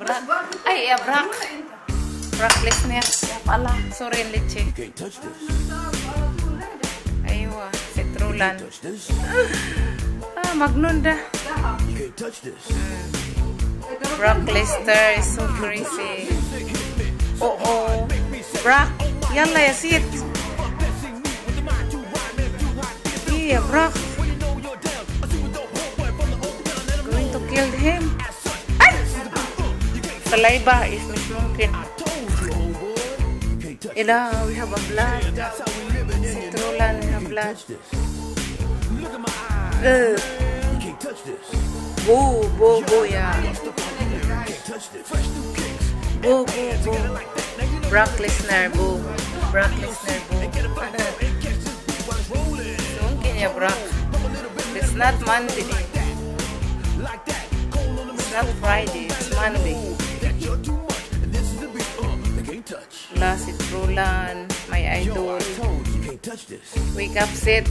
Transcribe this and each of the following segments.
Brak. Ay, ya, brak. Brakless niya. Pala. Sorry, leche. You can't touch this. Aywa, sitrulan. Touch this. Ah, magnunda. You can't touch this. Brock Lesnar is so crazy. Oh, oh. Brock. Yalla, ya, sit. Yeah, Brock. Saliva is mungkin. You Ila, we have a blood. Sitrulan, we have blood. Uh, boo, boo, boo, yeah. Boo, boo, boo. Brock Lesnar, boo. Brock Lesnar, boo. Mungkin ya, Brock. It's not Monday. It's not Friday. It's Monday. Roland, my idol. Told you can't touch this. Wake up, Sid.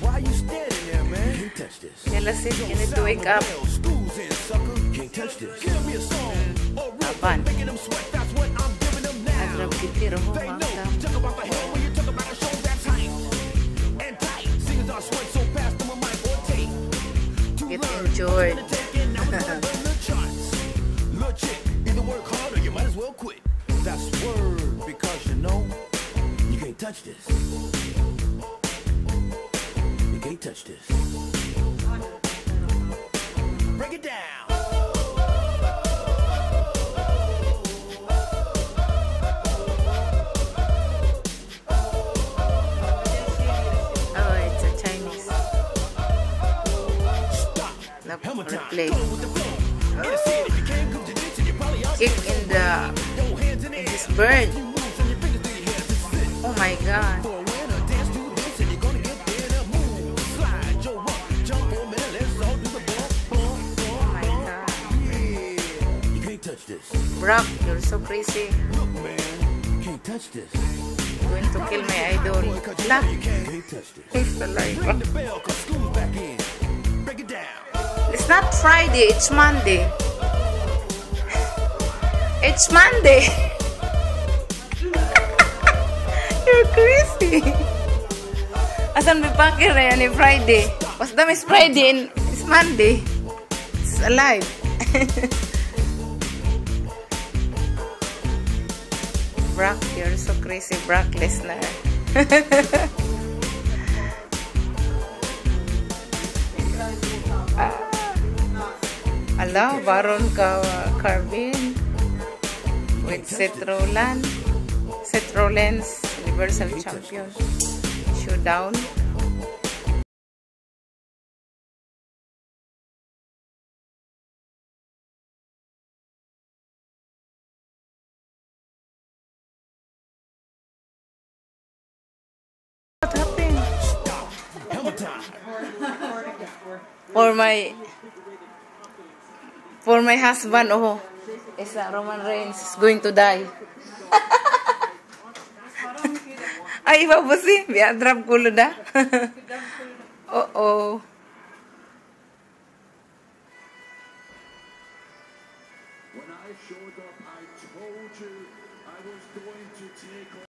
Why you standing there, man? You can't touch this. Yala, Sid, you need to wake up. School's in, sucker. You can't touch this. Give me a song. Or Apan. making them sweat. That's what I'm giving them now. Adrab oh, They know. Talk about the hell when you talk about a show that's hype and tight. Singers are sweat so fast on my mic or tape. To Get learn, enjoyed. to take in, now we gonna learn the charts. Little chick, either work hard or you might as well quit. That's word touch this. You can't touch this. Break it down. Oh, it's a Chinese. Stop. Love replay. Go the flow. In the city, if you can't come to this, and you're probably out Kick in the in the in air. this bird. God. And you're so crazy. Look, man, can't touch this. Going to kill my idol. This. it's alive. It's not Friday, it's Monday. It's Monday. You're crazy. Asan may pakir na yan ni Friday? What's the is Friday and it's Monday. It's alive. Brock, you're so crazy. Brock Lesnar. Ala, Baron ka Carbin with Seth Roland. Seth Rollins, Universal Champion. Showdown. What happened? For my for my husband, oh, is uh, Roman Reigns is going to die. Ah, Air apa sih? Biar drum cool dah. oh oh. When I showed up, I told you I was going to take